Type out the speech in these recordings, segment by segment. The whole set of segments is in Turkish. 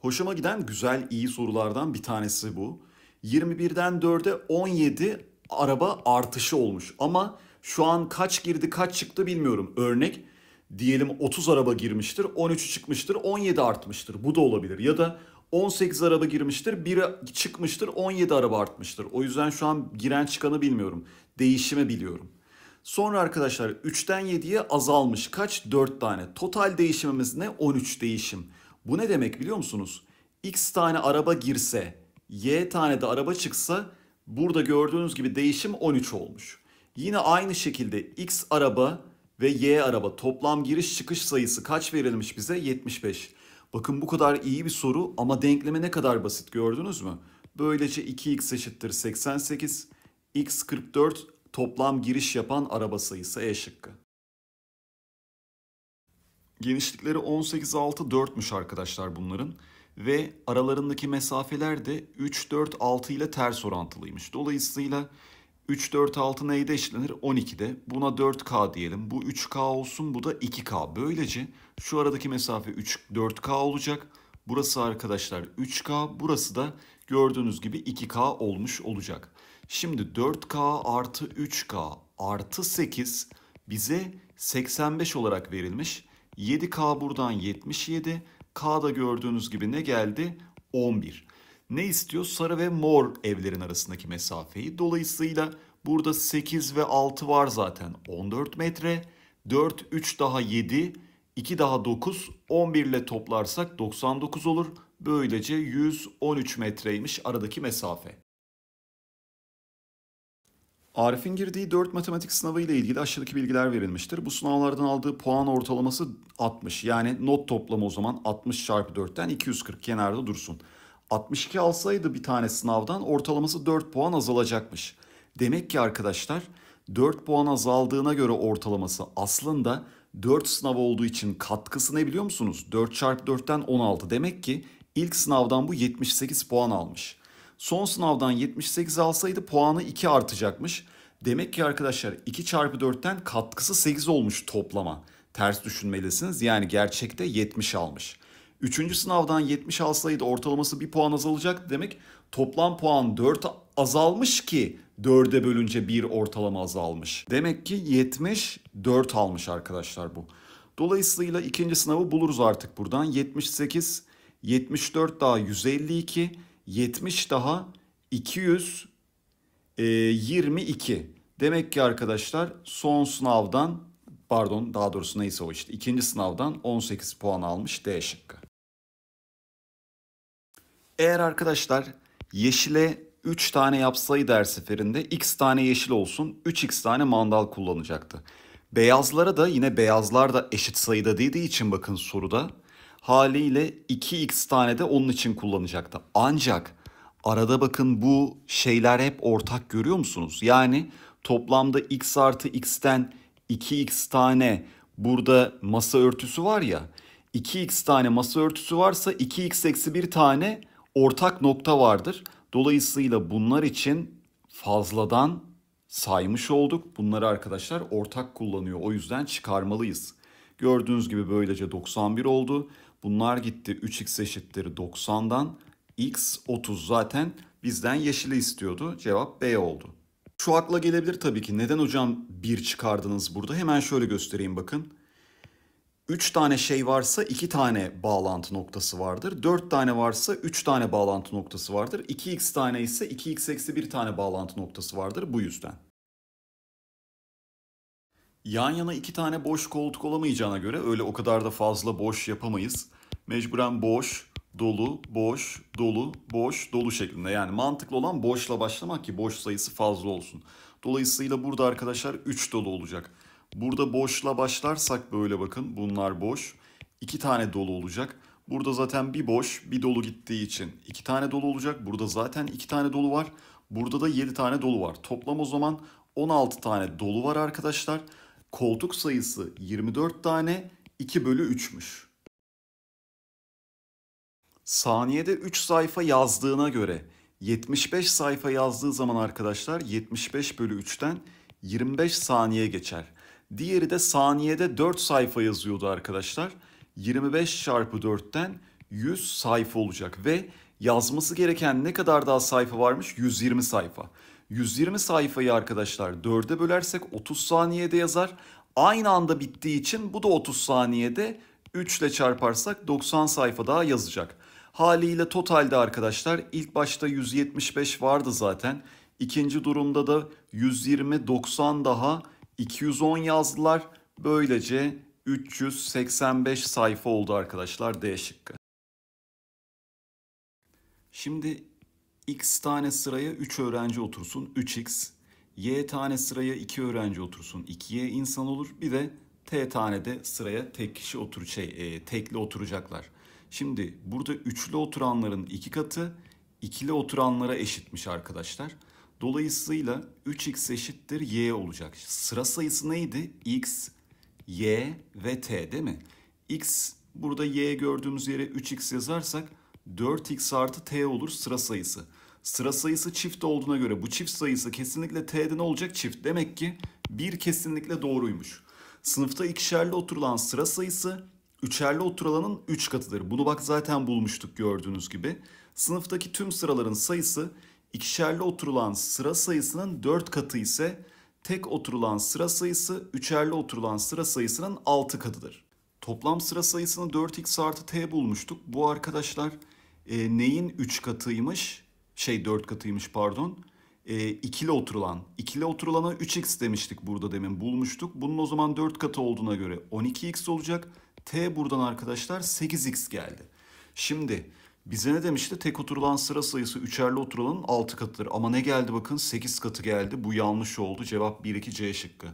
Hoşuma giden güzel iyi sorulardan bir tanesi bu. 21'den 4'e 17 araba artışı olmuş ama şu an kaç girdi kaç çıktı bilmiyorum. Örnek diyelim 30 araba girmiştir 13 çıkmıştır 17 artmıştır bu da olabilir. Ya da 18 araba girmiştir 1 çıkmıştır 17 araba artmıştır. O yüzden şu an giren çıkanı bilmiyorum. Değişimi biliyorum. Sonra arkadaşlar 3'ten 7'ye azalmış. Kaç? 4 tane. Total değişimimiz ne? 13 değişim. Bu ne demek biliyor musunuz? X tane araba girse, Y tane de araba çıksa burada gördüğünüz gibi değişim 13 olmuş. Yine aynı şekilde X araba ve Y araba toplam giriş çıkış sayısı kaç verilmiş bize? 75. Bakın bu kadar iyi bir soru ama denkleme ne kadar basit gördünüz mü? Böylece 2x eşittir 88, x 44 toplam giriş yapan araba sayısı E şıkkı. Genişlikleri 18-6 4'müş arkadaşlar bunların ve aralarındaki mesafeler de 3 4 6 ile ters orantılıymış. Dolayısıyla 3 4 6 neyde eşitlenir? 12'de. Buna 4K diyelim. Bu 3K olsun, bu da 2K. Böylece şu aradaki mesafe 3 4K olacak. Burası arkadaşlar 3K, burası da gördüğünüz gibi 2K olmuş olacak. Şimdi 4K artı 3K artı 8 bize 85 olarak verilmiş. 7K buradan 77. K da gördüğünüz gibi ne geldi? 11. Ne istiyor? Sarı ve mor evlerin arasındaki mesafeyi. Dolayısıyla burada 8 ve 6 var zaten. 14 metre. 4, 3 daha 7, 2 daha 9, 11 ile toplarsak 99 olur. Böylece 113 metreymiş aradaki mesafe. Arif'in girdiği 4 matematik sınavı ile ilgili aşağıdaki bilgiler verilmiştir. Bu sınavlardan aldığı puan ortalaması 60. Yani not toplamı o zaman 60 çarpı 4'ten 240 kenarda dursun. 62 alsaydı bir tane sınavdan ortalaması 4 puan azalacakmış. Demek ki arkadaşlar 4 puan azaldığına göre ortalaması aslında 4 sınav olduğu için katkısı ne biliyor musunuz? 4 çarpı 4'ten 16. Demek ki ilk sınavdan bu 78 puan almış. Son sınavdan 78 alsaydı puanı 2 artacakmış. Demek ki arkadaşlar 2 çarpı 4'ten katkısı 8 olmuş toplama. Ters düşünmelisiniz. Yani gerçekte 70 almış. Üçüncü sınavdan 70 alsaydı ortalaması 1 puan azalacak demek. Toplam puan 4 azalmış ki 4'e bölünce 1 ortalama azalmış. Demek ki 74 almış arkadaşlar bu. Dolayısıyla ikinci sınavı buluruz artık buradan. 78, 74 daha 152, 70 daha 222. Demek ki arkadaşlar son sınavdan pardon daha doğrusu neyse o işte ikinci sınavdan 18 puan almış D şıkkı. Eğer arkadaşlar yeşile 3 tane yapsaydı her seferinde x tane yeşil olsun 3x tane mandal kullanacaktı. Beyazlara da yine beyazlar da eşit sayıda dediği için bakın soruda haliyle 2x tane de onun için kullanacaktı. Ancak arada bakın bu şeyler hep ortak görüyor musunuz? Yani toplamda x artı x'ten 2x tane burada masa örtüsü var ya 2x tane masa örtüsü varsa 2x eksi bir tane ortak nokta vardır. Dolayısıyla bunlar için fazladan saymış olduk. Bunları arkadaşlar ortak kullanıyor. O yüzden çıkarmalıyız. Gördüğünüz gibi böylece 91 oldu. Bunlar gitti 3x eşittir 90'dan. x 30 zaten bizden yeşili istiyordu. Cevap B oldu. Şu akla gelebilir tabii ki. Neden hocam 1 çıkardınız burada? Hemen şöyle göstereyim bakın. 3 tane şey varsa 2 tane bağlantı noktası vardır. 4 tane varsa 3 tane bağlantı noktası vardır. 2x tane ise 2x eksi 1 tane bağlantı noktası vardır bu yüzden. Yan yana iki tane boş koltuk olamayacağına göre öyle o kadar da fazla boş yapamayız. Mecburen boş, dolu, boş, dolu, boş, dolu şeklinde. Yani mantıklı olan boşla başlamak ki boş sayısı fazla olsun. Dolayısıyla burada arkadaşlar 3 dolu olacak. Burada boşla başlarsak böyle bakın bunlar boş. 2 tane dolu olacak. Burada zaten bir boş bir dolu gittiği için 2 tane dolu olacak. Burada zaten 2 tane dolu var. Burada da 7 tane dolu var. Toplam o zaman 16 tane dolu var arkadaşlar. Koltuk sayısı 24 tane 2 bölü 3'müş. Saniyede 3 sayfa yazdığına göre 75 sayfa yazdığı zaman arkadaşlar 75 bölü 3'ten 25 saniye geçer. Diğeri de saniyede 4 sayfa yazıyordu arkadaşlar. 25 çarpı 4'ten 100 sayfa olacak ve yazması gereken ne kadar daha sayfa varmış? 120 sayfa. 120 sayfayı arkadaşlar 4'e bölersek 30 saniyede yazar. Aynı anda bittiği için bu da 30 saniyede 3 ile çarparsak 90 sayfa daha yazacak. Haliyle totalde arkadaşlar ilk başta 175 vardı zaten. İkinci durumda da 120 90 daha 210 yazdılar. Böylece 385 sayfa oldu arkadaşlar D şıkkı. Şimdi x tane sıraya 3 öğrenci otursun 3x. Y tane sıraya 2 öğrenci otursun 2y insan olur. Bir de t tane de sıraya tek kişi otur şey e, tekli oturacaklar. Şimdi burada üçlü oturanların iki katı ikili oturanlara eşitmiş arkadaşlar. Dolayısıyla 3x eşittir y olacak. Sıra sayısı neydi? x, y ve t değil mi? x burada y gördüğümüz yere 3x yazarsak 4x artı t olur sıra sayısı. Sıra sayısı çift olduğuna göre bu çift sayısı kesinlikle t'de ne olacak? Çift. Demek ki bir kesinlikle doğruymuş. Sınıfta ikişerli oturulan sıra sayısı üçerli oturulanın 3 üç katıdır. Bunu bak zaten bulmuştuk gördüğünüz gibi. Sınıftaki tüm sıraların sayısı ikişerli oturulan sıra sayısının 4 katı ise tek oturulan sıra sayısı üçerli oturulan sıra sayısının 6 katıdır. Toplam sıra sayısını 4x artı t bulmuştuk. Bu arkadaşlar e, neyin 3 katıymış? Şey 4 katıymış pardon. E, ikili oturulan. İkili oturulana 3x demiştik burada demin bulmuştuk. Bunun o zaman 4 katı olduğuna göre 12x olacak. T buradan arkadaşlar 8x geldi. Şimdi bize ne demişti? Tek oturulan sıra sayısı üçerli oturulanın 6 katıdır. Ama ne geldi bakın 8 katı geldi. Bu yanlış oldu. Cevap 1 2 C şıkkı.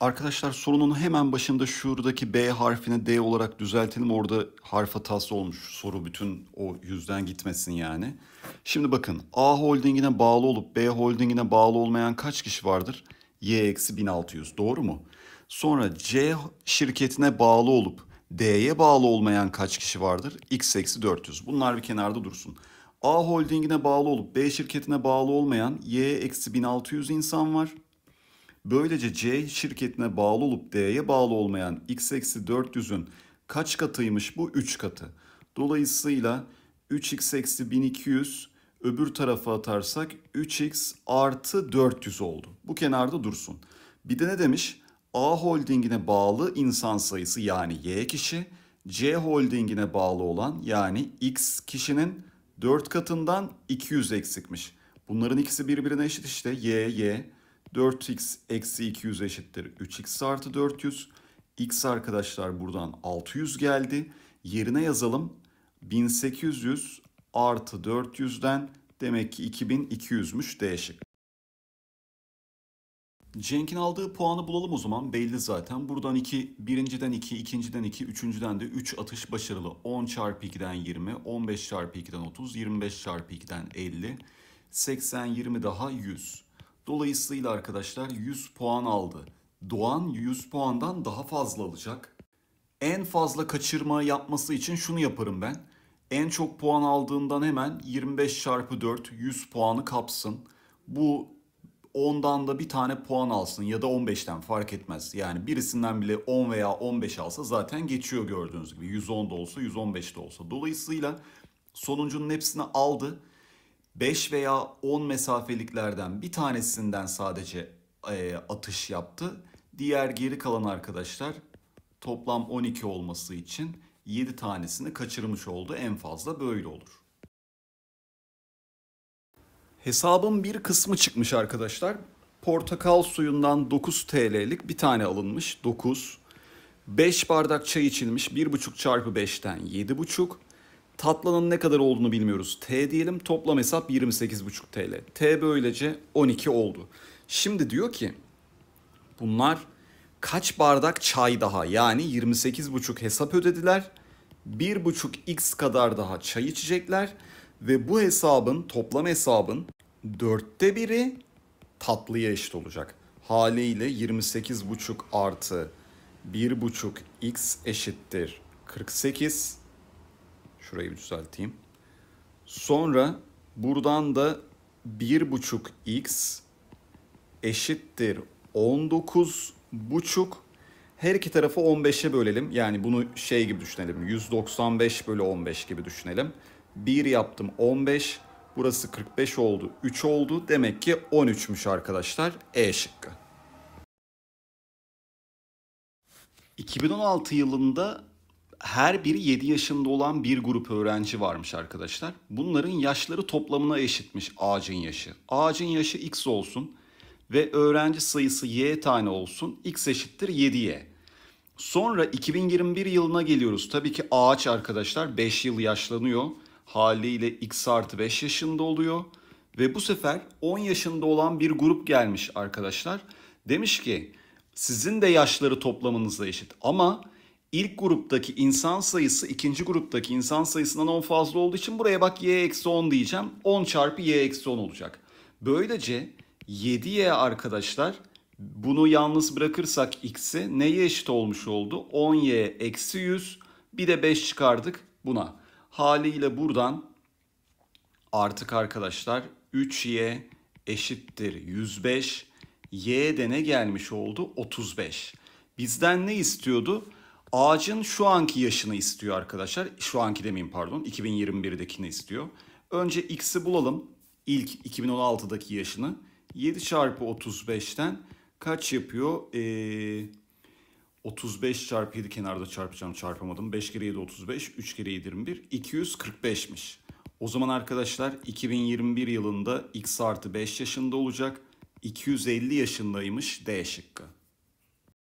Arkadaşlar sorunun hemen başında şuradaki B harfini D olarak düzeltelim. Orada harf hatası olmuş. Soru bütün o yüzden gitmesin yani. Şimdi bakın A holdingine bağlı olup B holdingine bağlı olmayan kaç kişi vardır? Y eksi 1600 doğru mu? Sonra C şirketine bağlı olup D'ye bağlı olmayan kaç kişi vardır? X eksi 400. Bunlar bir kenarda dursun. A holdingine bağlı olup B şirketine bağlı olmayan Y eksi 1600 insan var. Böylece C şirketine bağlı olup D'ye bağlı olmayan x eksi 400'ün kaç katıymış bu? 3 katı. Dolayısıyla 3x eksi 1200 öbür tarafa atarsak 3x artı 400 oldu. Bu kenarda dursun. Bir de ne demiş? A holdingine bağlı insan sayısı yani Y kişi, C holdingine bağlı olan yani X kişinin 4 katından 200 eksikmiş. Bunların ikisi birbirine eşit işte Y, Y. 4x eksi 200 eşittir 3x artı 400. x arkadaşlar buradan 600 geldi. Yerine yazalım. 1800 artı 400'den demek ki 2200'müş D şık. Cenk'in aldığı puanı bulalım o zaman. Belli zaten. Buradan 2, birinciden 2, ikinciden 2, üçüncüden de 3 atış başarılı. 10 çarpı 2'den 20, 15 çarpı 2'den 30, 25 çarpı 2'den 50, 80, 20 daha 100. Dolayısıyla arkadaşlar 100 puan aldı. Doğan 100 puandan daha fazla alacak. En fazla kaçırma yapması için şunu yaparım ben. En çok puan aldığından hemen 25 çarpı 4 100 puanı kapsın. Bu ondan da bir tane puan alsın ya da 15'ten fark etmez. Yani birisinden bile 10 veya 15 alsa zaten geçiyor gördüğünüz gibi. 110 da olsa 115 de olsa. Dolayısıyla sonuncunun hepsini aldı. 5 veya 10 mesafeliklerden bir tanesinden sadece e, atış yaptı. Diğer geri kalan arkadaşlar toplam 12 olması için 7 tanesini kaçırmış oldu. En fazla böyle olur. Hesabın bir kısmı çıkmış arkadaşlar. Portakal suyundan 9 TL'lik bir tane alınmış. 9. 5 bardak çay içilmiş. 1,5 çarpı 5'ten 7,5. Tatlının ne kadar olduğunu bilmiyoruz. T diyelim toplam hesap 28,5 TL. T böylece 12 oldu. Şimdi diyor ki bunlar kaç bardak çay daha yani 28,5 hesap ödediler. 1,5 x kadar daha çay içecekler ve bu hesabın toplam hesabın dörtte biri tatlıya eşit olacak. Haliyle 28,5 artı 1,5 x eşittir 48 Şurayı bir düzelteyim. Sonra buradan da 1,5x eşittir 19 buçuk. Her iki tarafı 15'e bölelim. Yani bunu şey gibi düşünelim. 195 bölü 15 gibi düşünelim. 1 yaptım 15. Burası 45 oldu. 3 oldu. Demek ki 13'müş arkadaşlar. E şıkkı. 2016 yılında her biri 7 yaşında olan bir grup öğrenci varmış arkadaşlar. Bunların yaşları toplamına eşitmiş ağacın yaşı. Ağacın yaşı x olsun ve öğrenci sayısı y tane olsun. x eşittir 7y. Sonra 2021 yılına geliyoruz. Tabii ki ağaç arkadaşlar 5 yıl yaşlanıyor. Haliyle x artı 5 yaşında oluyor. Ve bu sefer 10 yaşında olan bir grup gelmiş arkadaşlar. Demiş ki sizin de yaşları toplamınızla eşit ama ilk gruptaki insan sayısı ikinci gruptaki insan sayısından 10 fazla olduğu için buraya bak y eksi 10 diyeceğim. 10 çarpı y eksi 10 olacak. Böylece 7y arkadaşlar bunu yalnız bırakırsak x'i neye eşit olmuş oldu? 10y eksi 100 bir de 5 çıkardık buna. Haliyle buradan artık arkadaşlar 3y eşittir 105. Y de ne gelmiş oldu? 35. Bizden ne istiyordu? Ağacın şu anki yaşını istiyor arkadaşlar. Şu anki demeyeyim pardon. 2021'dekini istiyor. Önce x'i bulalım. İlk 2016'daki yaşını. 7 çarpı 35'ten kaç yapıyor? Ee, 35 çarpı 7 kenarda çarpacağım çarpamadım. 5 kere 7 35, 3 kere 7 21, 245'miş. O zaman arkadaşlar 2021 yılında x artı 5 yaşında olacak. 250 yaşındaymış D şıkkı.